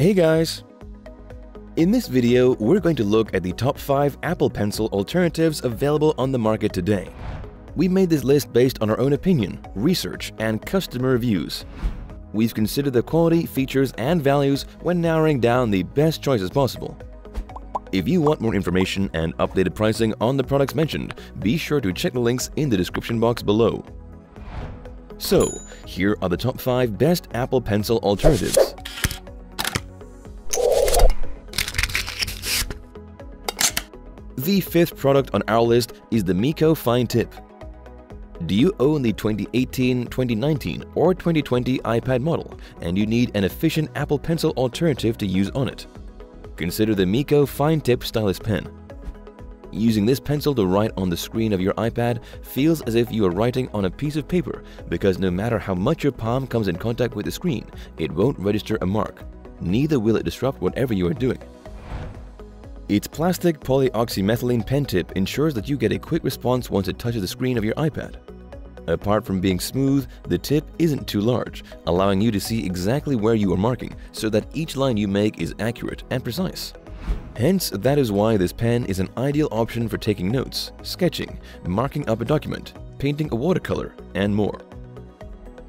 Hey guys! In this video, we're going to look at the top 5 Apple Pencil alternatives available on the market today. We made this list based on our own opinion, research, and customer reviews. We've considered the quality, features, and values when narrowing down the best choices possible. If you want more information and updated pricing on the products mentioned, be sure to check the links in the description box below. So, here are the top 5 best Apple Pencil alternatives. The fifth product on our list is the MEKO Fine Tip. Do you own the 2018, 2019, or 2020 iPad model and you need an efficient Apple Pencil alternative to use on it? Consider the MEKO Fine Tip Stylus Pen. Using this pencil to write on the screen of your iPad feels as if you are writing on a piece of paper because no matter how much your palm comes in contact with the screen, it won't register a mark. Neither will it disrupt whatever you are doing. Its plastic polyoxymethylene pen tip ensures that you get a quick response once it touches the screen of your iPad. Apart from being smooth, the tip isn't too large, allowing you to see exactly where you are marking so that each line you make is accurate and precise. Hence, that is why this pen is an ideal option for taking notes, sketching, marking up a document, painting a watercolor, and more.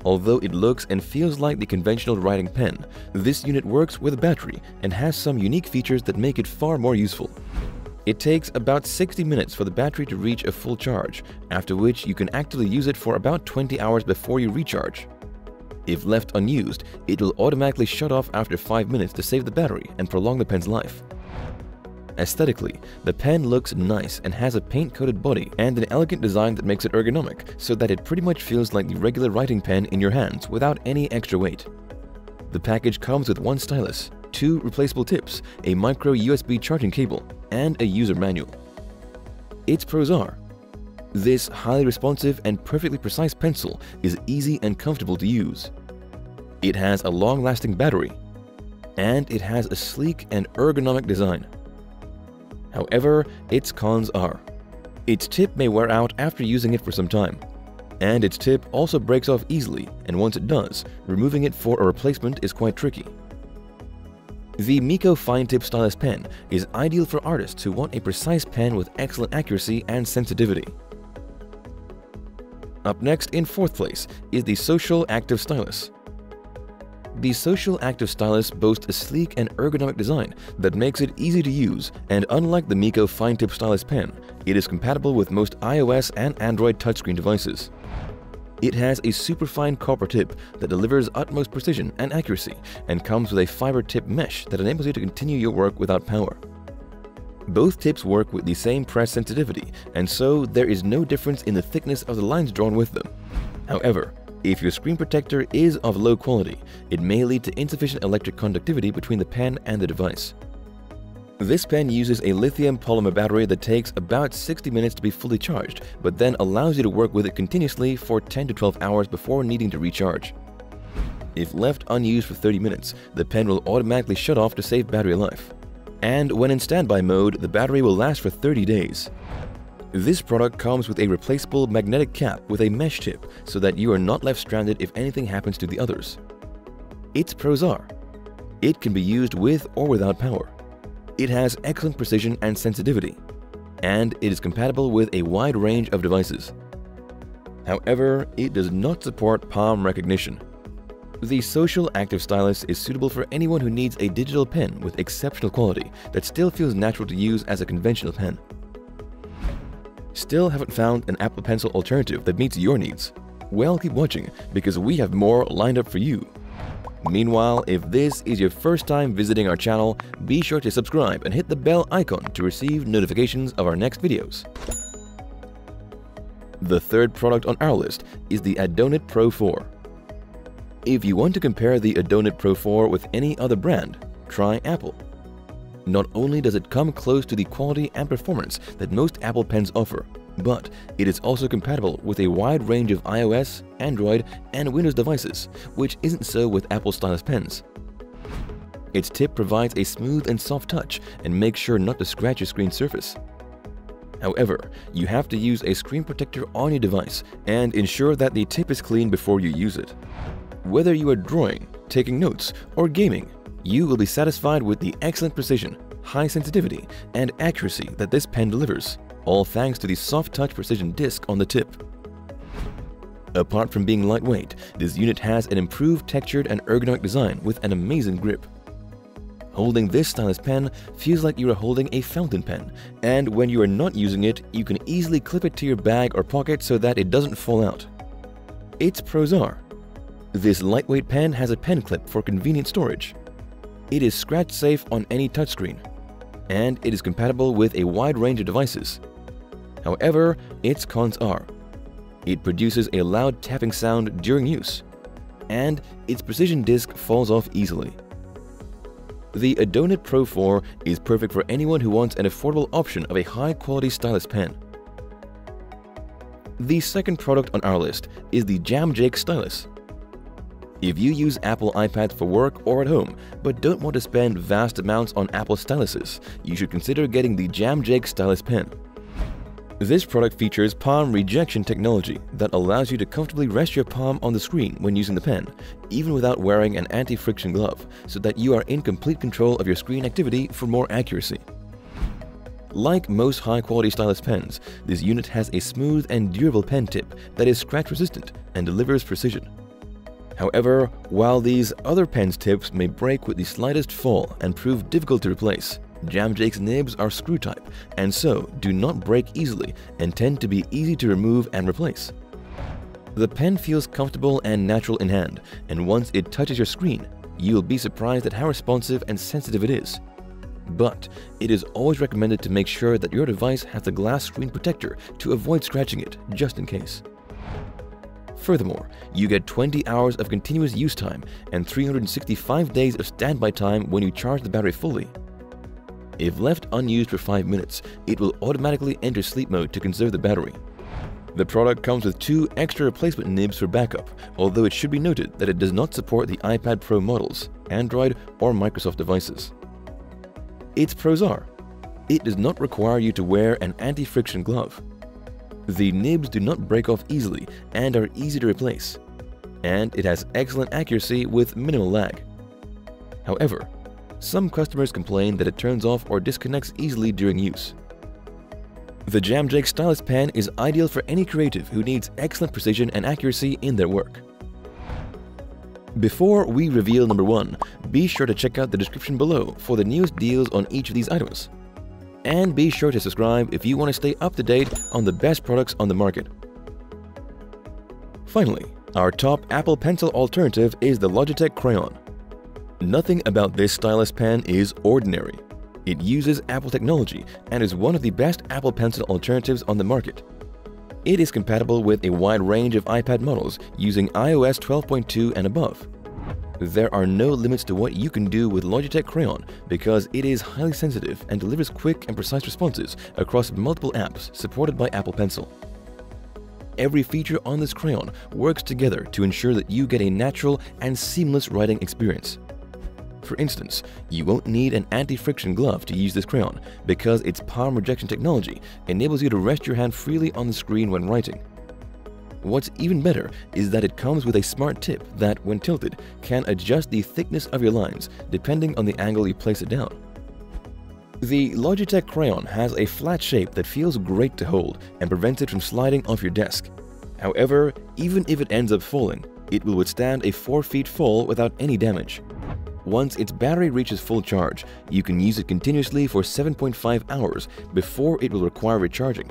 Although it looks and feels like the conventional writing pen, this unit works with a battery and has some unique features that make it far more useful. It takes about 60 minutes for the battery to reach a full charge, after which you can actively use it for about 20 hours before you recharge. If left unused, it will automatically shut off after 5 minutes to save the battery and prolong the pen's life. Aesthetically, the pen looks nice and has a paint-coated body and an elegant design that makes it ergonomic so that it pretty much feels like the regular writing pen in your hands without any extra weight. The package comes with one stylus, two replaceable tips, a micro USB charging cable, and a user manual. Its pros are This highly responsive and perfectly precise pencil is easy and comfortable to use. It has a long-lasting battery, and it has a sleek and ergonomic design. However, its cons are its tip may wear out after using it for some time, and its tip also breaks off easily and once it does, removing it for a replacement is quite tricky. The MEKO Fine Tip Stylus Pen is ideal for artists who want a precise pen with excellent accuracy and sensitivity. Up next, in fourth place, is the SOCLL Active Stylus. The SOCLL Active Stylus boasts a sleek and ergonomic design that makes it easy to use, and unlike the MEKO Fine Tip Stylus Pen, it is compatible with most iOS and Android touchscreen devices. It has a superfine copper tip that delivers utmost precision and accuracy and comes with a fiber tip mesh that enables you to continue your work without power. Both tips work with the same press sensitivity, and so there is no difference in the thickness of the lines drawn with them. However, if your screen protector is of low quality, it may lead to insufficient electric conductivity between the pen and the device. This pen uses a lithium polymer battery that takes about 60 minutes to be fully charged, but then allows you to work with it continuously for 10 to 12 hours before needing to recharge. If left unused for 30 minutes, the pen will automatically shut off to save battery life. And when in standby mode, the battery will last for 30 days. This product comes with a replaceable magnetic cap with a mesh tip so that you are not left stranded if anything happens to the others. Its pros are It can be used with or without power. It has excellent precision and sensitivity, and it is compatible with a wide range of devices. However, it does not support palm recognition. The SOCLL Active Stylus is suitable for anyone who needs a digital pen with exceptional quality that still feels natural to use as a conventional pen. Still haven't found an Apple Pencil alternative that meets your needs? Well, keep watching because we have more lined up for you. Meanwhile, if this is your first time visiting our channel, be sure to subscribe and hit the bell icon to receive notifications of our next videos. The third product on our list is the Adonit Pro 4. If you want to compare the Adonit Pro 4 with any other brand, try Apple. Not only does it come close to the quality and performance that most Apple pens offer, but it is also compatible with a wide range of iOS, Android, and Windows devices, which isn't so with Apple stylus pens. Its tip provides a smooth and soft touch and makes sure not to scratch your screen surface. However, you have to use a screen protector on your device and ensure that the tip is clean before you use it. Whether you are drawing, taking notes, or gaming, you will be satisfied with the excellent precision, high sensitivity, and accuracy that this pen delivers, all thanks to the soft touch precision disc on the tip. Apart from being lightweight, this unit has an improved textured and ergonomic design with an amazing grip. Holding this stylus pen feels like you are holding a fountain pen, and when you are not using it, you can easily clip it to your bag or pocket so that it doesn't fall out. Its pros are This lightweight pen has a pen clip for convenient storage. It is scratch safe on any touchscreen, and it is compatible with a wide range of devices. However, its cons are it produces a loud tapping sound during use, and its precision disc falls off easily. The Adonit Pro 4 is perfect for anyone who wants an affordable option of a high-quality stylus pen. The second product on our list is the Jamjake Stylus. If you use Apple iPads for work or at home, but don't want to spend vast amounts on Apple styluses, you should consider getting the Jamjake Stylus Pen. This product features palm rejection technology that allows you to comfortably rest your palm on the screen when using the pen, even without wearing an anti-friction glove, so that you are in complete control of your screen activity for more accuracy. Like most high-quality stylus pens, this unit has a smooth and durable pen tip that is scratch-resistant and delivers precision. However, while these other pen's tips may break with the slightest fall and prove difficult to replace, Jamjake's nibs are screw type and so do not break easily and tend to be easy to remove and replace. The pen feels comfortable and natural in hand, and once it touches your screen, you'll be surprised at how responsive and sensitive it is. But it is always recommended to make sure that your device has a glass screen protector to avoid scratching it, just in case. Furthermore, you get 20 hours of continuous use time and 365 days of standby time when you charge the battery fully. If left unused for 5 minutes, it will automatically enter sleep mode to conserve the battery. The product comes with two extra replacement nibs for backup, although it should be noted that it does not support the iPad Pro models, Android or Microsoft devices. Its pros are, it does not require you to wear an anti-friction glove. The nibs do not break off easily and are easy to replace. And it has excellent accuracy with minimal lag. However, some customers complain that it turns off or disconnects easily during use. The Jamjake Stylus Pen is ideal for any creative who needs excellent precision and accuracy in their work. Before we reveal number 1, be sure to check out the description below for the newest deals on each of these items. And be sure to subscribe if you want to stay up to date on the best products on the market. Finally, our top Apple Pencil alternative is the Logitech Crayon. Nothing about this stylus pen is ordinary. It uses Apple technology and is one of the best Apple Pencil alternatives on the market. It is compatible with a wide range of iPad models using iOS 12.2 and above. There are no limits to what you can do with Logitech Crayon because it is highly sensitive and delivers quick and precise responses across multiple apps supported by Apple Pencil. Every feature on this crayon works together to ensure that you get a natural and seamless writing experience. For instance, you won't need an anti-friction glove to use this crayon because its palm rejection technology enables you to rest your hand freely on the screen when writing. What's even better is that it comes with a smart tip that, when tilted, can adjust the thickness of your lines depending on the angle you place it down. The Logitech Crayon has a flat shape that feels great to hold and prevents it from sliding off your desk. However, even if it ends up falling, it will withstand a 4 feet fall without any damage. Once its battery reaches full charge, you can use it continuously for 7.5 hours before it will require recharging.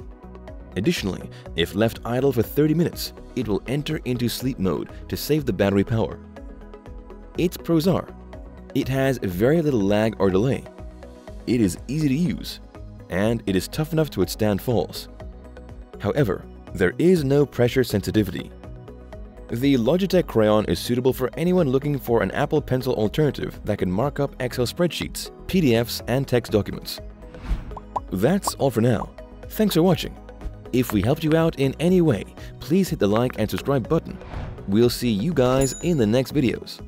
Additionally, if left idle for 30 minutes, it will enter into sleep mode to save the battery power. Its pros are, it has very little lag or delay, it is easy to use, and it is tough enough to withstand falls. However, there is no pressure sensitivity, the Logitech Crayon is suitable for anyone looking for an Apple Pencil alternative that can mark up Excel spreadsheets, PDFs, and text documents. That's all for now. Thanks for watching. If we helped you out in any way, please hit the like and subscribe button. We'll see you guys in the next videos.